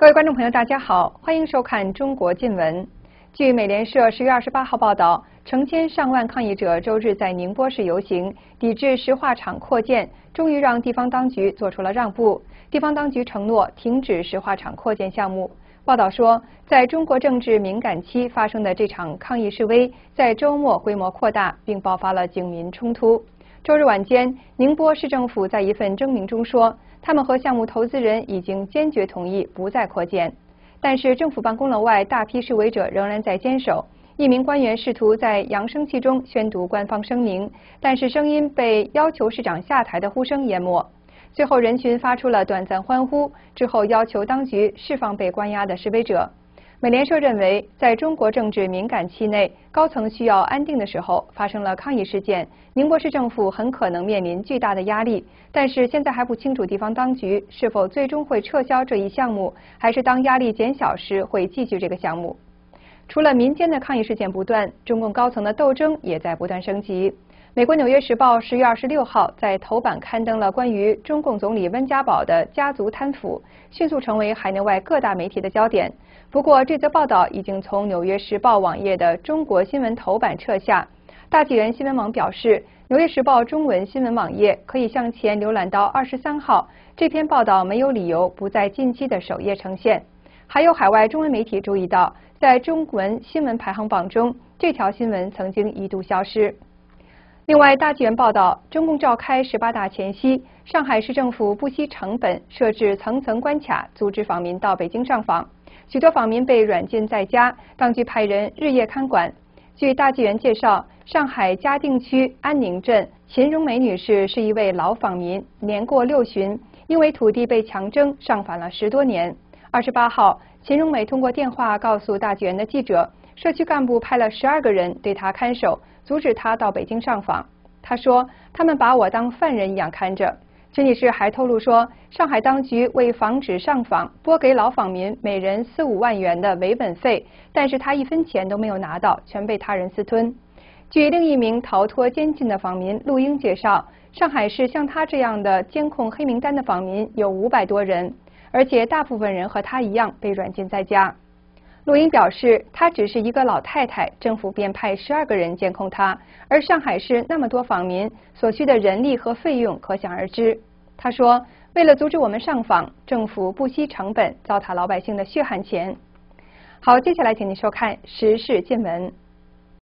各位观众朋友，大家好，欢迎收看《中国近闻》。据美联社十月二十八号报道，成千上万抗议者周日在宁波市游行，抵制石化厂扩建，终于让地方当局做出了让步。地方当局承诺停止石化厂扩建项目。报道说，在中国政治敏感期发生的这场抗议示威，在周末规模扩大，并爆发了警民冲突。周日晚间，宁波市政府在一份声明中说，他们和项目投资人已经坚决同意不再扩建。但是，政府办公楼外大批示威者仍然在坚守。一名官员试图在扬声器中宣读官方声明，但是声音被要求市长下台的呼声淹没。最后，人群发出了短暂欢呼，之后要求当局释放被关押的示威者。美联社认为，在中国政治敏感期内，高层需要安定的时候，发生了抗议事件，宁波市政府很可能面临巨大的压力。但是现在还不清楚地方当局是否最终会撤销这一项目，还是当压力减小时会继续这个项目。除了民间的抗议事件不断，中共高层的斗争也在不断升级。美国《纽约时报》十月二十六号在头版刊登了关于中共总理温家宝的家族贪腐，迅速成为海内外各大媒体的焦点。不过，这则报道已经从《纽约时报》网页的中国新闻头版撤下。大纪元新闻网表示，《纽约时报》中文新闻网页可以向前浏览到二十三号，这篇报道没有理由不在近期的首页呈现。还有海外中文媒体注意到，在中文新闻排行榜中，这条新闻曾经一度消失。另外，大纪元报道，中共召开十八大前夕，上海市政府不惜成本设置层层关卡，阻止访民到北京上访。许多访民被软禁在家，当局派人日夜看管。据大纪元介绍，上海嘉定区安宁镇秦荣梅女士是一位老访民，年过六旬，因为土地被强征，上访了十多年。二十八号，秦荣梅通过电话告诉大纪元的记者。社区干部派了十二个人对他看守，阻止他到北京上访。他说：“他们把我当犯人一样看着。”陈女士还透露说，上海当局为防止上访，拨给老访民每人四五万元的维稳费，但是他一分钱都没有拿到，全被他人私吞。据另一名逃脱监禁的访民陆英介绍，上海市像他这样的监控黑名单的访民有五百多人，而且大部分人和他一样被软禁在家。陆英表示，她只是一个老太太，政府便派十二个人监控她。而上海市那么多访民，所需的人力和费用可想而知。他说，为了阻止我们上访，政府不惜成本，糟蹋老百姓的血汗钱。好，接下来请您收看时事新闻。